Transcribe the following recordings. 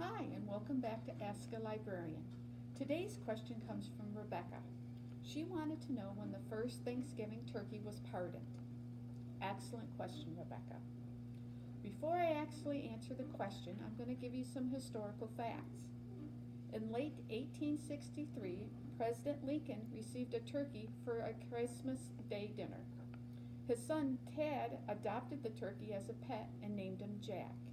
Hi, and welcome back to Ask a Librarian. Today's question comes from Rebecca. She wanted to know when the first Thanksgiving turkey was pardoned. Excellent question, Rebecca. Before I actually answer the question, I'm going to give you some historical facts. In late 1863, President Lincoln received a turkey for a Christmas Day dinner. His son, Tad, adopted the turkey as a pet and named him Jack.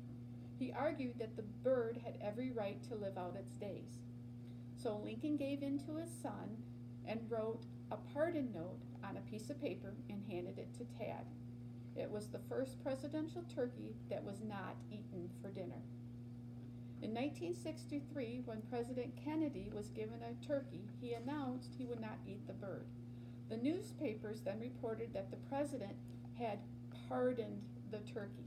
He argued that the bird had every right to live out its days. So Lincoln gave in to his son and wrote a pardon note on a piece of paper and handed it to Tad. It was the first presidential turkey that was not eaten for dinner. In 1963, when President Kennedy was given a turkey, he announced he would not eat the bird. The newspapers then reported that the president had pardoned the turkey.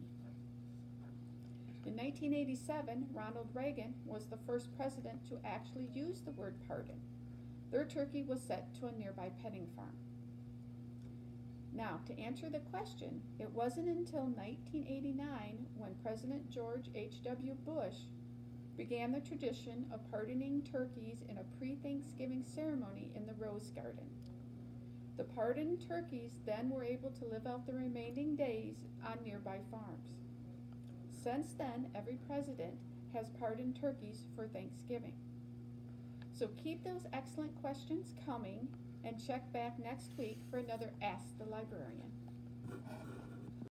In 1987, Ronald Reagan was the first president to actually use the word pardon. Their turkey was sent to a nearby petting farm. Now, to answer the question, it wasn't until 1989 when President George H.W. Bush began the tradition of pardoning turkeys in a pre Thanksgiving ceremony in the Rose Garden. The pardoned turkeys then were able to live out the remaining days on nearby farms. Since then, every president has pardoned turkeys for Thanksgiving. So keep those excellent questions coming and check back next week for another Ask the Librarian.